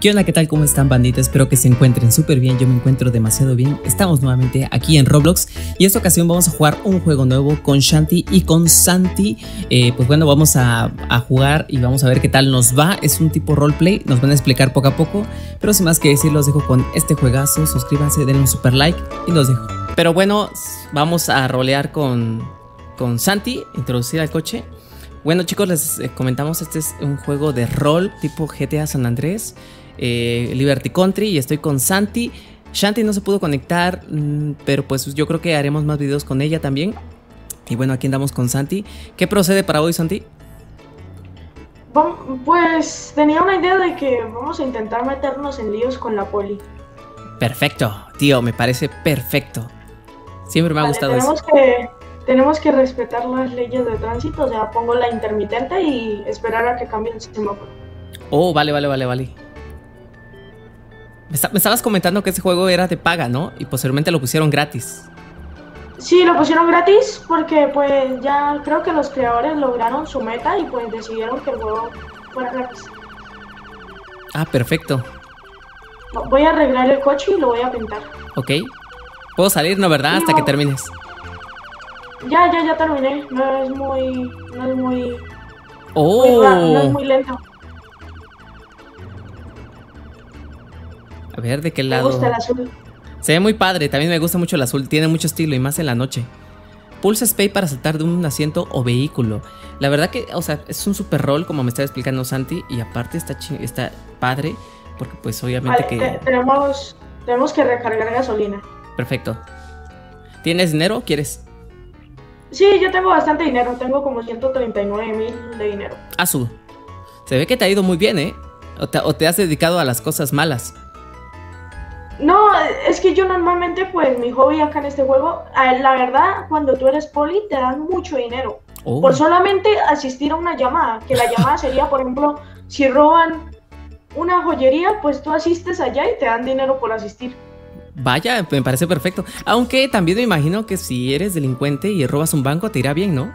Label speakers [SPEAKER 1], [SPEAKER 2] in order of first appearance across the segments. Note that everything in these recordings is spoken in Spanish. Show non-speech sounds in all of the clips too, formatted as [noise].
[SPEAKER 1] ¿Qué onda? ¿Qué tal? ¿Cómo están banditas? Espero que se encuentren súper bien, yo me encuentro demasiado bien. Estamos nuevamente aquí en Roblox y esta ocasión vamos a jugar un juego nuevo con Shanti y con Santi. Eh, pues bueno, vamos a, jugar y vamos a ver qué tal nos va. Es un tipo roleplay, nos van a explicar poco a poco, pero sin más que decir los dejo con este juegazo. Suscríbanse, denle un super like y los dejo. Pero bueno, vamos a rolear con, con Santi, introducir al coche. Bueno chicos, les eh, comentamos, este es un juego de rol tipo GTA San Andrés eh, Liberty Country y estoy con Santi. Shanti no se pudo conectar, mm, pero pues yo creo que haremos más videos con ella también. Y bueno, aquí andamos con Santi. ¿Qué procede para hoy, Santi?
[SPEAKER 2] Pues tenía una idea de que vamos a intentar meternos en líos con la poli.
[SPEAKER 1] Perfecto, tío, me parece perfecto. Siempre me ha gustado
[SPEAKER 2] tenemos
[SPEAKER 1] eso.
[SPEAKER 2] Que, tenemos que respetar las leyes de tránsito, o sea, pongo la intermitente y esperar a que cambie el semáforo.
[SPEAKER 1] Oh, vale, vale, vale, vale. Me, estabas comentando que ese juego era de paga, ¿no? Y posteriormente lo pusieron gratis.
[SPEAKER 2] Sí, lo pusieron gratis porque pues ya creo que los creadores lograron su meta y pues decidieron que el juego fuera gratis.
[SPEAKER 1] Ah, perfecto.
[SPEAKER 2] Voy a arreglar el coche y lo voy a pintar.
[SPEAKER 1] Ok. Puedo salir, ¿no? ¿Verdad? Hasta que termines.
[SPEAKER 2] Ya, ya, ya terminé. No es muy... No es muy...
[SPEAKER 1] Oh.
[SPEAKER 2] no es muy lento.
[SPEAKER 1] A ver, ¿de qué lado?
[SPEAKER 2] Me gusta el azul.
[SPEAKER 1] Se ve muy padre, también me gusta mucho el azul, tiene mucho estilo y más en la noche. Pulsa Space para saltar de un asiento o vehículo. La verdad que, o sea, es un super rol como me estaba explicando Santi y aparte está, está padre porque pues obviamente que...
[SPEAKER 2] tenemos, tenemos que recargar gasolina.
[SPEAKER 1] Perfecto. ¿Tienes dinero o quieres?
[SPEAKER 2] Sí, yo tengo bastante dinero, tengo como 139 mil de dinero.
[SPEAKER 1] Azul. Se ve que te ha ido muy bien, ¿eh? o te has dedicado a las cosas malas.
[SPEAKER 2] No, es que yo normalmente, pues mi hobby acá en este juego, la verdad, cuando tú eres poli, te dan mucho dinero. Oh. Por solamente asistir a una llamada, que la llamada [laughs] sería, por ejemplo, si roban una joyería, pues tú asistes allá y te dan dinero por asistir.
[SPEAKER 1] Vaya, me parece perfecto. Aunque también me imagino que si eres delincuente y robas un banco, te irá bien, ¿no?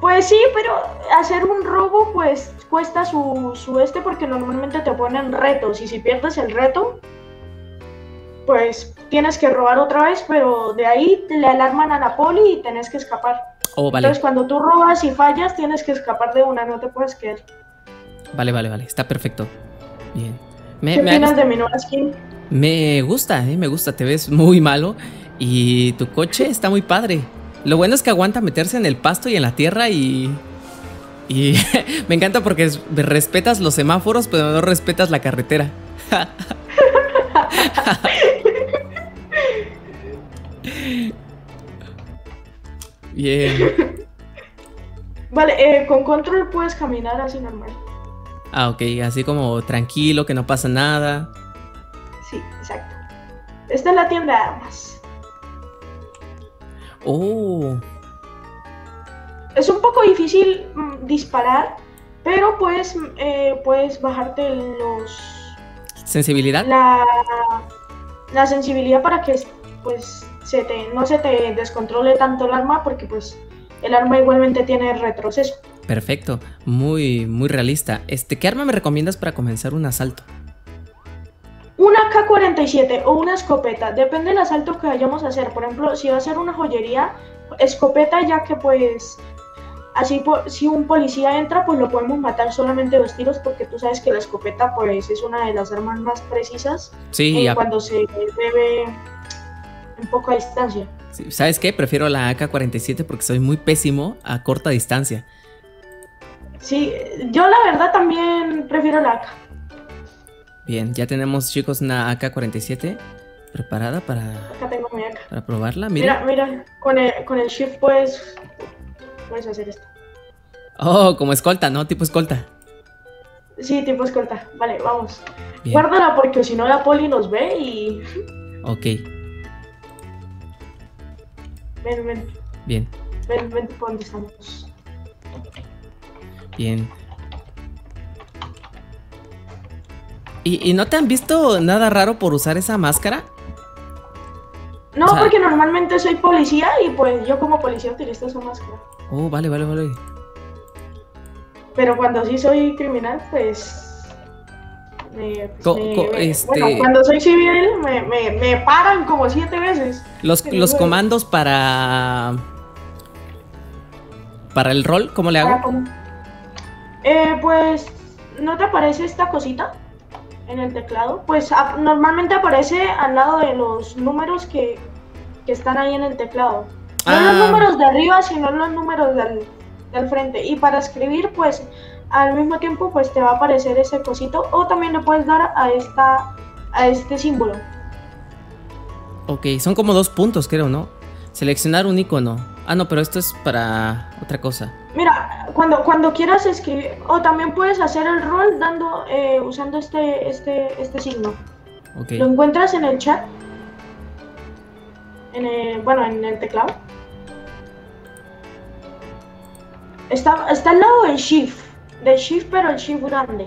[SPEAKER 2] Pues sí, pero hacer un robo, pues cuesta su, su este porque normalmente te ponen retos y si pierdes el reto, pues tienes que robar otra vez, pero de ahí le alarman a la poli y tenés que escapar.
[SPEAKER 1] Oh, vale.
[SPEAKER 2] Entonces cuando tú robas y fallas, tienes que escapar de una, no te puedes quedar.
[SPEAKER 1] Vale, vale, vale, está perfecto. Bien.
[SPEAKER 2] Me, ¿Qué opinas de mi nueva skin?
[SPEAKER 1] Me gusta, eh, me gusta, te ves muy malo y tu coche está muy padre. Lo bueno es que aguanta meterse en el pasto y en la tierra y... Y [laughs] me encanta porque respetas los semáforos, pero no respetas la carretera. [laughs] [laughs] Bien. [laughs]
[SPEAKER 2] Vale, eh, con control puedes caminar así normal.
[SPEAKER 1] Ah, ok, así como tranquilo, que no pasa nada.
[SPEAKER 2] Sí, exacto. Esta es la tienda de armas.
[SPEAKER 1] Oh.
[SPEAKER 2] Es un poco difícil mm, disparar, pero puedes, eh, puedes bajarte los...
[SPEAKER 1] ¿Sensibilidad?
[SPEAKER 2] La, la sensibilidad para que pues se te, no se te descontrole tanto el arma porque pues el arma igualmente tiene retroceso.
[SPEAKER 1] Perfecto, muy, muy realista. Este, ¿Qué arma me recomiendas para comenzar un asalto?
[SPEAKER 2] Una K-47 o una escopeta, depende del asalto que vayamos a hacer. Por ejemplo, si va a ser una joyería, escopeta ya que pues así si un policía entra pues lo podemos matar solamente dos tiros porque tú sabes que la escopeta pues es una de las armas más precisas
[SPEAKER 1] sí,
[SPEAKER 2] cuando se debe un poco a distancia.
[SPEAKER 1] ¿Sabes qué? Prefiero la AK-47 porque soy muy pésimo a corta distancia.
[SPEAKER 2] Sí, yo la verdad también prefiero la AK.
[SPEAKER 1] Bien, ya tenemos chicos una AK-47 preparada para,
[SPEAKER 2] Acá tengo mi AK.
[SPEAKER 1] para probarla. Mira,
[SPEAKER 2] mira, mira con, el, con el shift puedes, puedes hacer esto.
[SPEAKER 1] Oh, como escolta, ¿no? Tipo escolta.
[SPEAKER 2] Sí, tipo escolta. Vale, vamos. Guárdala porque si no la poli nos ve y...
[SPEAKER 1] Ok.
[SPEAKER 2] Ven, ven.
[SPEAKER 1] Bien.
[SPEAKER 2] Ven, ven, por dónde estamos.
[SPEAKER 1] Bien. ¿Y, no te han visto nada raro por usar esa máscara?
[SPEAKER 2] No, porque normalmente soy policía y pues yo como policía utilizo esa máscara.
[SPEAKER 1] Oh, vale, vale, vale.
[SPEAKER 2] Pero cuando sí soy criminal, pues pues,
[SPEAKER 1] Co-
[SPEAKER 2] me-
[SPEAKER 1] co-
[SPEAKER 2] me-
[SPEAKER 1] este-
[SPEAKER 2] bueno, cuando soy civil me, me, me paran como siete veces.
[SPEAKER 1] Los, los comandos para. Para el rol, ¿cómo le hago?
[SPEAKER 2] Eh, pues, ¿no te aparece esta cosita en el teclado? Pues a- normalmente aparece al lado de los números que, que están ahí en el teclado. No
[SPEAKER 1] Ah.
[SPEAKER 2] los números de arriba, sino los números del, del frente. Y para escribir, pues, al mismo tiempo, pues te va a aparecer ese cosito. O también le puedes dar a esta a este símbolo.
[SPEAKER 1] Ok, son como dos puntos, creo, ¿no? Seleccionar un icono. Ah, no, pero esto es para otra cosa.
[SPEAKER 2] Mira, cuando, cuando quieras escribir, o también puedes hacer el rol dando, eh, usando este, este, este signo.
[SPEAKER 1] Ok.
[SPEAKER 2] Lo encuentras en el chat. En el, bueno, en el teclado. Está, está al lado del shift. Del shift, pero el shift grande.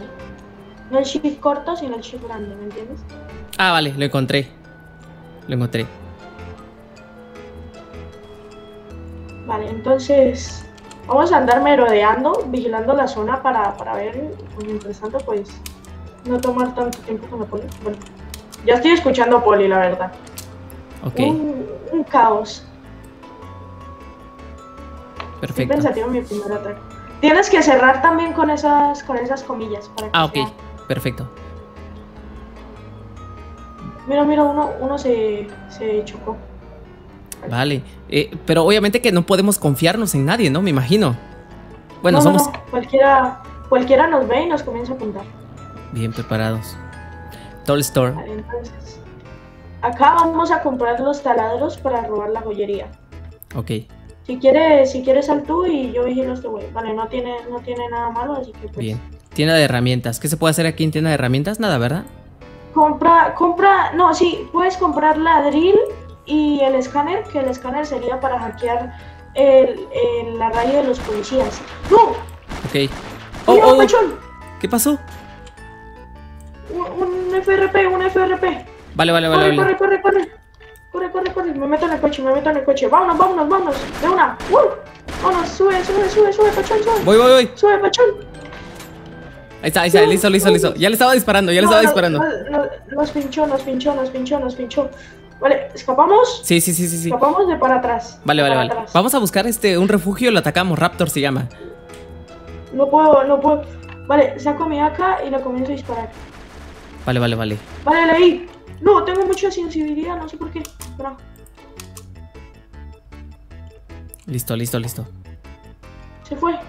[SPEAKER 2] No el shift corto, sino el shift grande, ¿me entiendes?
[SPEAKER 1] Ah, vale, lo encontré. Lo encontré.
[SPEAKER 2] Vale, entonces vamos a andar merodeando, vigilando la zona para, para ver, mientras tanto, pues no tomar tanto tiempo con la poli. Bueno, ya estoy escuchando Poli, la verdad.
[SPEAKER 1] Ok,
[SPEAKER 2] Un, un caos. Estoy
[SPEAKER 1] perfecto.
[SPEAKER 2] pensativo en mi primer ataque. Tienes que cerrar también con esas, con esas comillas. Para que
[SPEAKER 1] Ah, ok,
[SPEAKER 2] sea-
[SPEAKER 1] perfecto.
[SPEAKER 2] Mira, mira, uno, uno se, se chocó.
[SPEAKER 1] Vale. Eh, pero obviamente que no podemos confiarnos en nadie, ¿no? Me imagino. Bueno,
[SPEAKER 2] No, no,
[SPEAKER 1] somos
[SPEAKER 2] no, Cualquiera, cualquiera nos ve y nos comienza a apuntar.
[SPEAKER 1] bien preparados. Toll Store.
[SPEAKER 2] Vale, entonces. Acá vamos a comprar los taladros para robar la joyería.
[SPEAKER 1] Ok.
[SPEAKER 2] Si quieres, si quieres sal tú y yo vigilo este güey. Vale, no tiene, no tiene nada malo, así que pues.
[SPEAKER 1] Bien. Tienda de herramientas. ¿Qué se puede hacer aquí en tienda de herramientas? Nada, ¿verdad?
[SPEAKER 2] Compra, compra, no, sí, puedes comprar la drill y el escáner, que el escáner sería para hackear el, el- la radio de los policías. ¡No!
[SPEAKER 1] Ok. Oh,
[SPEAKER 2] ¡Mira,
[SPEAKER 1] oh,
[SPEAKER 2] pachón!
[SPEAKER 1] ¿Qué pasó?
[SPEAKER 2] Un, un FRP, un FRP.
[SPEAKER 1] Vale, vale, vale,
[SPEAKER 2] corre,
[SPEAKER 1] vale.
[SPEAKER 2] corre, corre, corre. Corre, corre, corre. Me meto en el coche, me meto en el coche. Vámonos, vámonos, vámonos. De una. ¡Uh! Vámonos, sube, sube, sube, sube, pachón, sube.
[SPEAKER 1] Voy, voy, voy.
[SPEAKER 2] Sube, pachón.
[SPEAKER 1] Ahí está, ahí está. Listo, listo, listo. Ya le estaba disparando, ya le estaba disparando.
[SPEAKER 2] no, no, Nos pinchó, nos pinchó, nos pinchó, nos pinchó. Vale, escapamos.
[SPEAKER 1] Sí, sí, sí, sí, sí.
[SPEAKER 2] Escapamos de para atrás.
[SPEAKER 1] Vale, vale, vale.
[SPEAKER 2] atrás.
[SPEAKER 1] Vamos a buscar este un refugio, lo atacamos. Raptor se llama.
[SPEAKER 2] No puedo, no puedo. Vale, saco mi AK y le comienzo a disparar.
[SPEAKER 1] Vale, vale, vale.
[SPEAKER 2] Vale, leí. No, tengo mucha sensibilidad, no sé por qué.
[SPEAKER 1] Listo, listo, listo.
[SPEAKER 2] Se fue.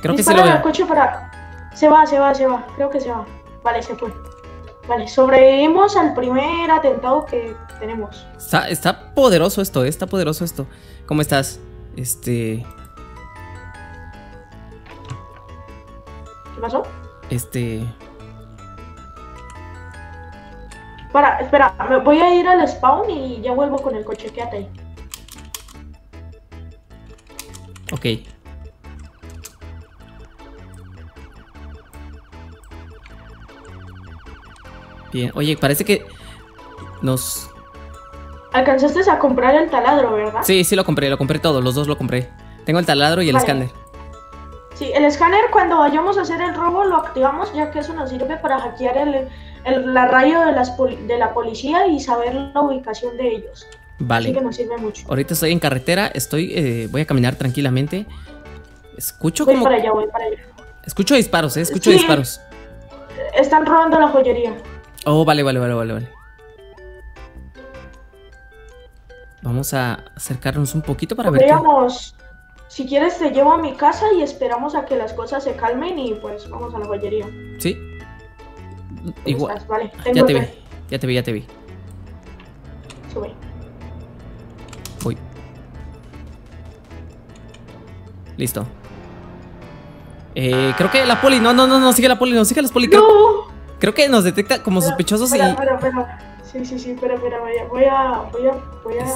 [SPEAKER 1] Creo que se lo veo.
[SPEAKER 2] coche para. Se va, se va, se va. Creo que se va. Vale, se fue. Vale, sobrevivimos al primer atentado que tenemos.
[SPEAKER 1] Está, está poderoso esto, eh, está poderoso esto. ¿Cómo estás? Este.
[SPEAKER 2] ¿Qué pasó?
[SPEAKER 1] Este.
[SPEAKER 2] Para, espera, me voy a ir al spawn y ya vuelvo con el coche. Quédate ahí.
[SPEAKER 1] Ok. Bien, oye, parece que nos...
[SPEAKER 2] Alcanzaste a comprar el taladro, ¿verdad?
[SPEAKER 1] Sí, sí lo compré, lo compré todo, los dos lo compré. Tengo el taladro y el
[SPEAKER 2] Vale.
[SPEAKER 1] escáner.
[SPEAKER 2] Sí, el escáner cuando vayamos a hacer el robo lo activamos ya que eso nos sirve para hackear el, el- la radio de, las de la policía y saber la ubicación de ellos. Así que
[SPEAKER 1] Vale.
[SPEAKER 2] nos sirve mucho.
[SPEAKER 1] Ahorita estoy en carretera, estoy... eh, voy a caminar tranquilamente. Escucho
[SPEAKER 2] Voy
[SPEAKER 1] como...
[SPEAKER 2] para allá, voy para allá.
[SPEAKER 1] Escucho disparos, eh, escucho
[SPEAKER 2] Sí.
[SPEAKER 1] disparos.
[SPEAKER 2] Están robando la joyería.
[SPEAKER 1] Oh, vale, vale, vale, vale, vale. Vamos a acercarnos un poquito para ver qué...
[SPEAKER 2] Si quieres te llevo a mi casa y esperamos a que las cosas se calmen y pues vamos a la joyería.
[SPEAKER 1] Sí.
[SPEAKER 2] ¿Cómo
[SPEAKER 1] Igual.
[SPEAKER 2] Vale,
[SPEAKER 1] Ya te vi, ya te vi, ya te vi.
[SPEAKER 2] sube.
[SPEAKER 1] Voy. Listo. Eh, creo que la poli, no, no, no, no, sigue la poli, no, sigue la poli. Creo,
[SPEAKER 2] ¡No!
[SPEAKER 1] creo que nos detecta como sospechosos y...
[SPEAKER 2] Espera, espera, espera. Sí, sí, sí, espera, espera, voy a, voy a, voy a,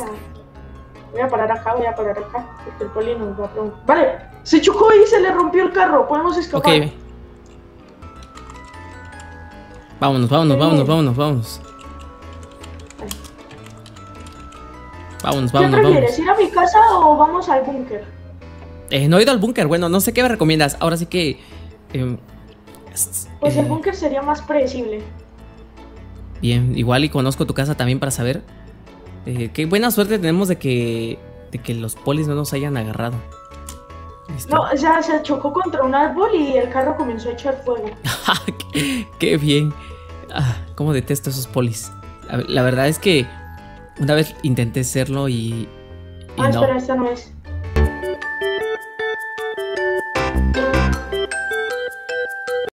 [SPEAKER 2] voy a, parar acá, voy a parar acá, porque el poli nos va a preguntar. Vale, se chocó y se le rompió el carro, podemos
[SPEAKER 1] Ok.
[SPEAKER 2] escapar.
[SPEAKER 1] Vámonos, vámonos,
[SPEAKER 2] Muy
[SPEAKER 1] vámonos,
[SPEAKER 2] bien.
[SPEAKER 1] vámonos, vámonos. Vámonos,
[SPEAKER 2] ¿Qué
[SPEAKER 1] vámonos,
[SPEAKER 2] prefieres,
[SPEAKER 1] vámonos.
[SPEAKER 2] ir a mi casa o vamos al búnker?
[SPEAKER 1] Eh, no he ido al búnker, bueno, no sé qué me recomiendas. Ahora sí que...
[SPEAKER 2] Em, pues el eh, búnker sería más predecible.
[SPEAKER 1] Bien, igual y conozco tu casa también para saber. Eh, qué buena suerte tenemos de que, de que los polis no nos hayan agarrado.
[SPEAKER 2] No, o sea, se chocó contra un árbol y el carro comenzó a echar fuego. [laughs]
[SPEAKER 1] qué, bien. Ah, cómo detesto esos polis. La verdad es que una vez intenté serlo y.
[SPEAKER 2] ah, espera, esta no es.